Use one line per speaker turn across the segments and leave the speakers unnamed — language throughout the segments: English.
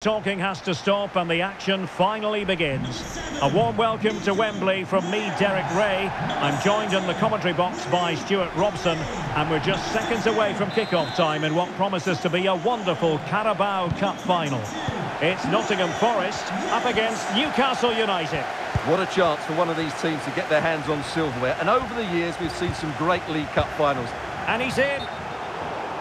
Talking has to stop and the action finally begins. A warm welcome to Wembley from me, Derek Ray. I'm joined in the commentary box by Stuart Robson and we're just seconds away from kick-off time in what promises to be a wonderful Carabao Cup final. It's Nottingham Forest up against Newcastle United.
What a chance for one of these teams to get their hands on silverware. And over the years, we've seen some great League Cup finals.
And he's in.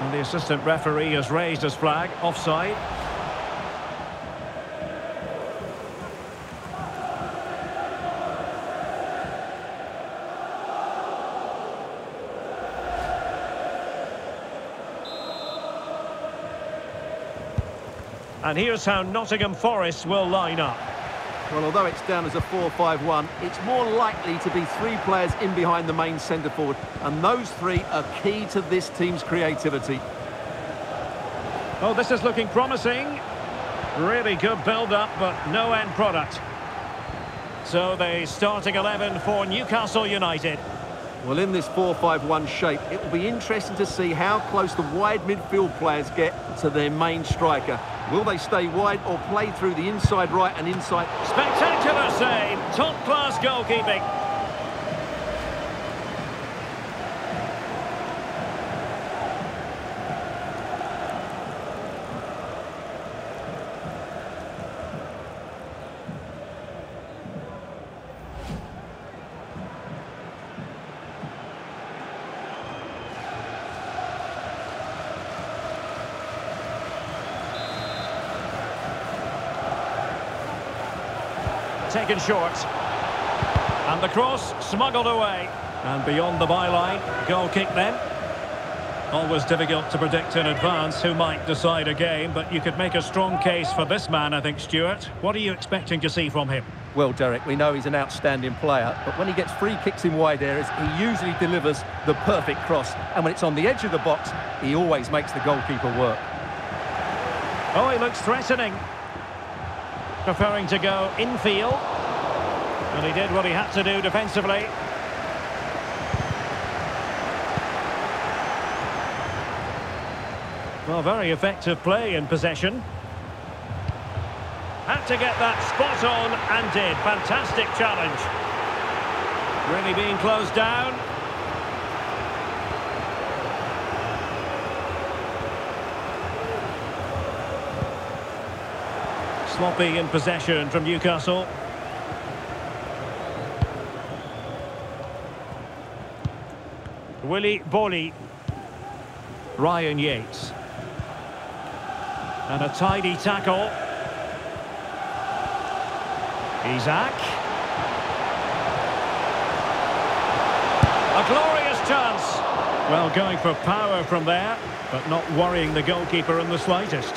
And the assistant referee has raised his flag, offside. And here's how Nottingham Forest will line up.
Well, although it's down as a 4-5-1, it's more likely to be three players in behind the main centre forward. And those three are key to this team's creativity.
Oh, this is looking promising. Really good build-up, but no end product. So the starting 11 for Newcastle United.
Well, in this 4-5-1 shape, it will be interesting to see how close the wide midfield players get to their main striker. Will they stay wide or play through the inside right and inside?
Spectacular save, top-class goalkeeping. Taken short. And the cross smuggled away. And beyond the byline, goal kick then. Always difficult to predict in advance who might decide a game, but you could make a strong case for this man, I think, Stuart. What are you expecting to see from him?
Well, Derek, we know he's an outstanding player, but when he gets free kicks in wide areas, he usually delivers the perfect cross. And when it's on the edge of the box, he always makes the goalkeeper work.
Oh, he looks threatening preferring to go infield. And he did what he had to do defensively. Well, very effective play in possession. Had to get that spot on and did. Fantastic challenge. Really being closed down. Sloppy in possession from Newcastle. Willy Boly. Ryan Yates. And a tidy tackle. Isak. A glorious chance. Well, going for power from there, but not worrying the goalkeeper in the slightest.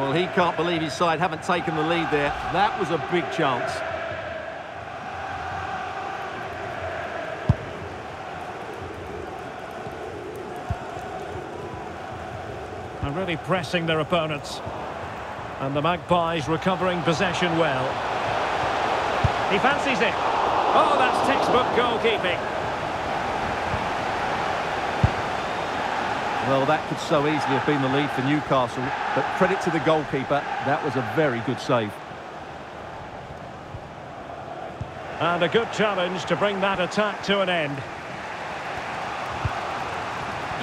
Well, he can't believe his side haven't taken the lead there. That was a big chance.
And really pressing their opponents. And the Magpies recovering possession well. He fancies it. Oh, that's textbook goalkeeping.
Well, that could so easily have been the lead for Newcastle, but credit to the goalkeeper, that was a very good save.
And a good challenge to bring that attack to an end.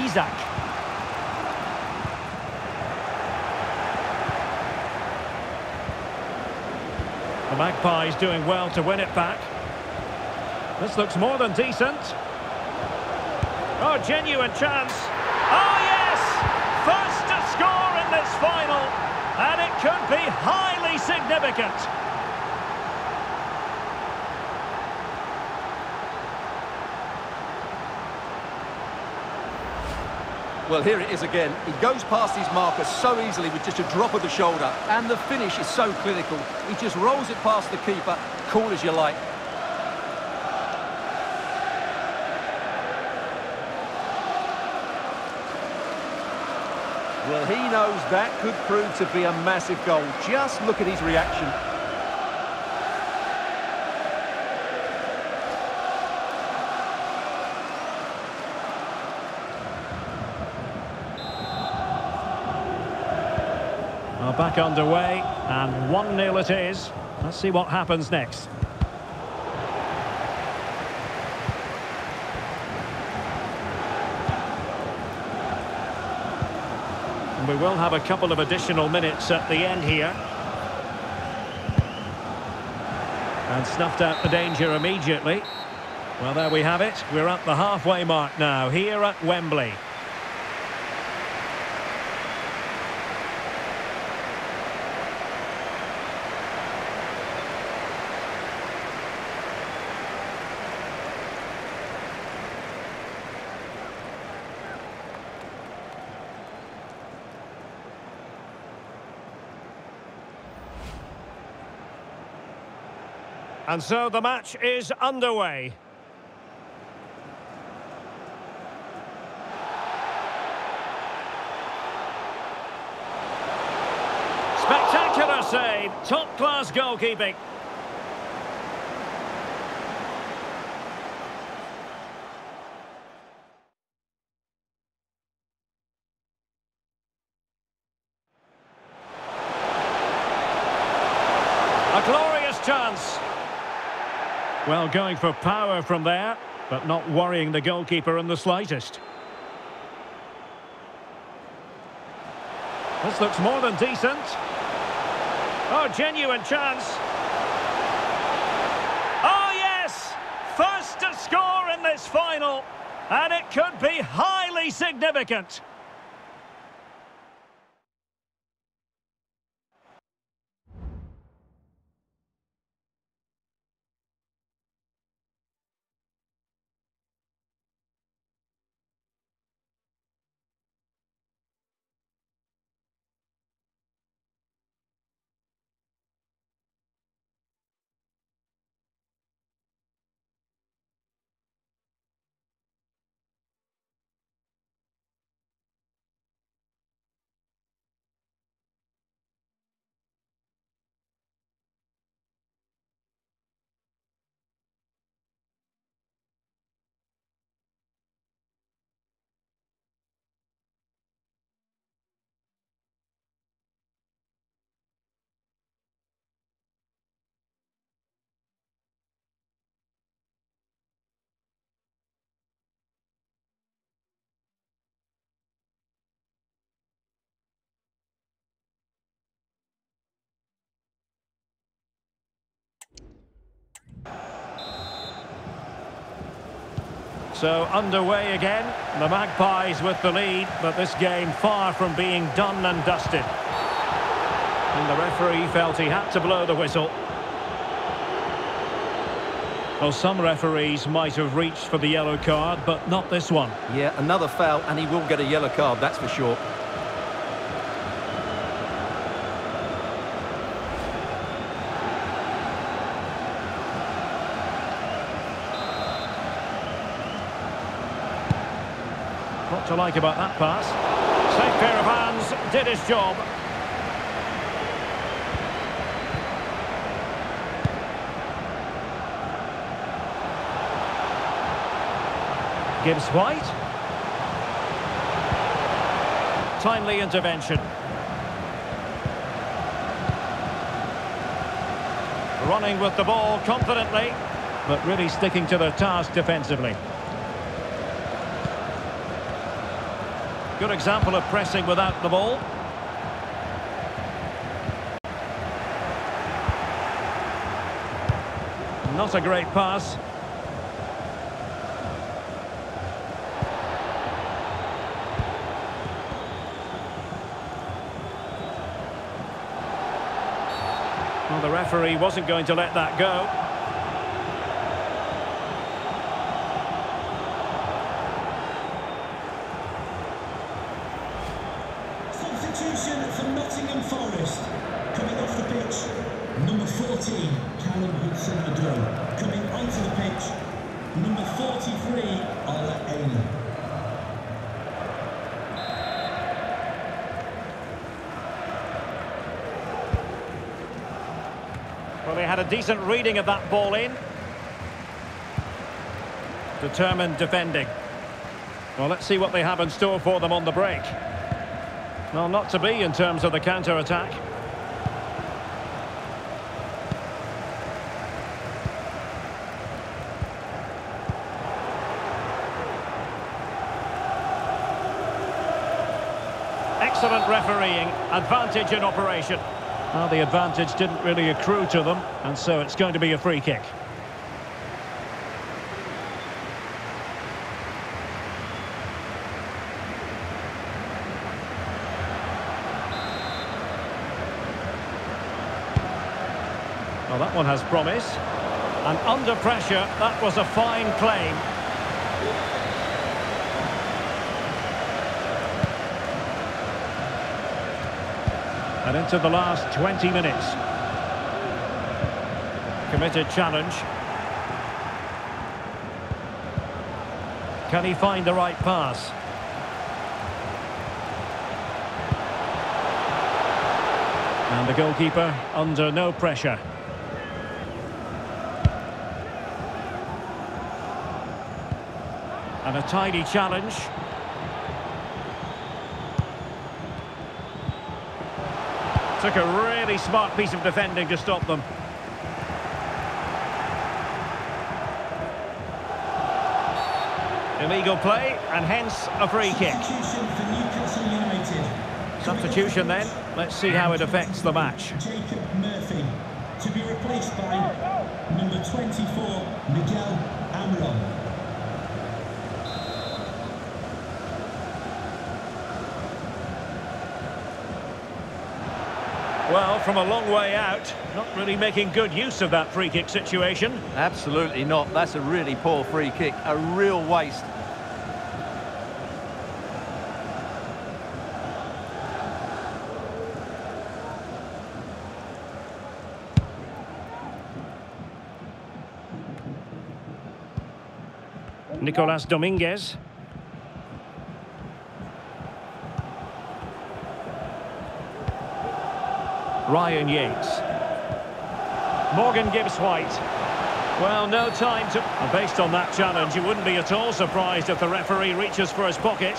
Isak. The Magpies doing well to win it back. This looks more than decent. Oh, genuine chance. This final, and it could be highly significant.
Well, here it is again. He goes past his marker so easily with just a drop of the shoulder, and the finish is so clinical. He just rolls it past the keeper, cool as you like. Knows that could prove to be a massive goal. Just look at his reaction.
Back underway and 1-0 it is. Let's see what happens next. We will have a couple of additional minutes at the end here. And snuffed out the danger immediately. Well, there we have it. We're at the halfway mark now, here at Wembley. And so the match is underway. Spectacular save, top-class goalkeeping. A glorious chance. Well, going for power from there, but not worrying the goalkeeper in the slightest. This looks more than decent. Oh, genuine chance. Oh, yes! First to score in this final, and it could be highly significant. So underway again. The Magpies with the lead, but this game far from being done and dusted. And the referee felt he had to blow the whistle. Well, some referees might have reached for the yellow card, but not this one.
Yeah, another foul, and he will get a yellow card, that's for sure.
Like about that pass? Safe pair of hands, did his job. Gibbs White. Timely intervention. Running with the ball confidently, but really sticking to their task defensively. Good example of pressing without the ball. Not a great pass. Well, the referee wasn't going to let that go.
Callum Hudson-Odoi. Coming onto the pitch, number 43, Ola Aina.
Well, they had a decent reading of that ball in. Determined defending. Well, let's see what they have in store for them on the break. Well, not to be in terms of the counter-attack. Excellent refereeing, advantage in operation. Well, the advantage didn't really accrue to them, and so it's going to be a free kick. Well, that one has promise. And under pressure, that was a fine claim. And into the last 20 minutes. Committed challenge. Can he find the right pass? And the goalkeeper under no pressure. And a tidy challenge. Took a really smart piece of defending to stop them. Illegal play, and hence a free kick.
Substitution
then. Let's see how it affects the match.
Jacob Murphy to be replaced by number 24, Miguel Almirón.
Well, from a long way out, not really making good use of that free kick situation.
Absolutely not. That's a really poor free kick. A real waste.
Nicolas Dominguez. Ryan Yates. Morgan Gibbs White. Well, no time to... And based on that challenge, you wouldn't be at all surprised if the referee reaches for his pocket.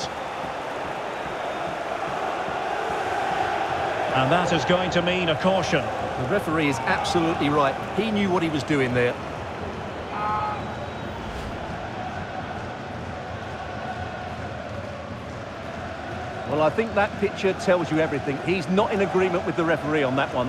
And that is going to mean a caution.
The referee is absolutely right. He knew what he was doing there. Well, I think that picture tells you everything. He's not in agreement with the referee on that one.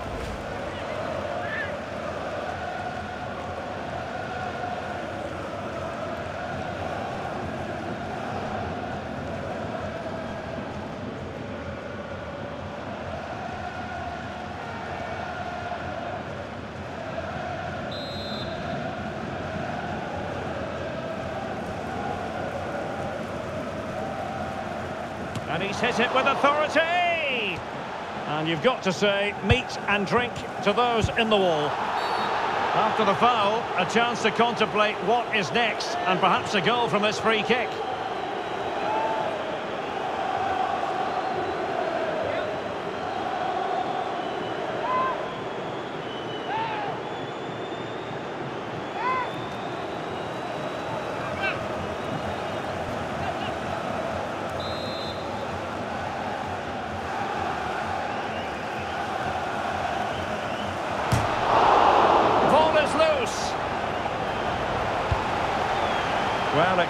And he's hit it with authority! And you've got to say, meat and drink to those in the wall. After the foul, a chance to contemplate what is next, and perhaps a goal from this free kick. Ball is loose.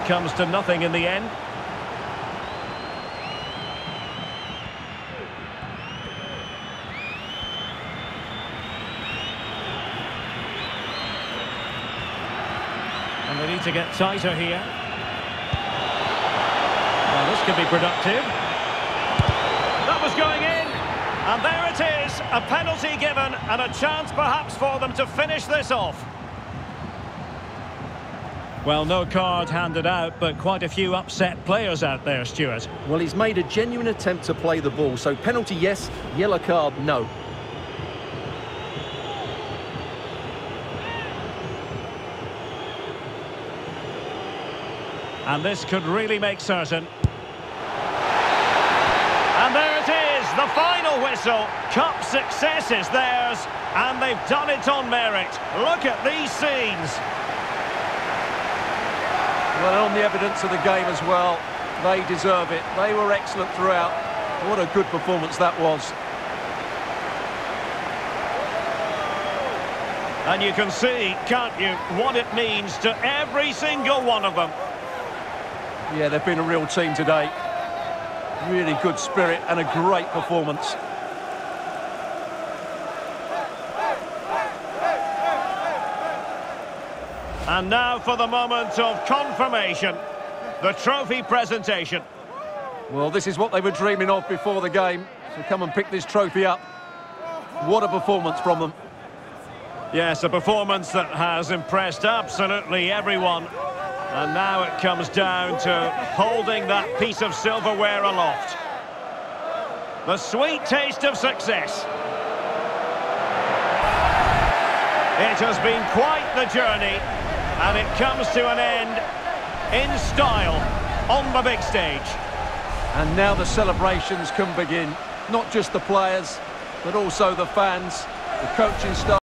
It comes to nothing in the end. And they need to get tighter here. Well, this could be productive. That was going in. And there it is, a penalty given and a chance perhaps for them to finish this off. Well, no card handed out, but quite a few upset players out there, Stuart.
Well, he's made a genuine attempt to play the ball. So penalty, yes. Yellow card, no.
And this could really make certain. And there it is, the final whistle. Cup success is theirs, and they've done it on merit. Look at these scenes.
Well, on the evidence of the game as well, they deserve it. They were excellent throughout. What a good performance that was.
And you can see, can't you, what it means to every single one of them.
Yeah, they've been a real team today. Really good spirit and a great performance.
And now for the moment of confirmation, the trophy presentation.
Well, this is what they were dreaming of before the game, to come and pick this trophy up. What a performance from them.
Yes, a performance that has impressed absolutely everyone. And now it comes down to holding that piece of silverware aloft. The sweet taste of success. It has been quite the journey, and it comes to an end in style on the big stage.
And now the celebrations can begin. Not just the players, but also the fans, the coaching staff.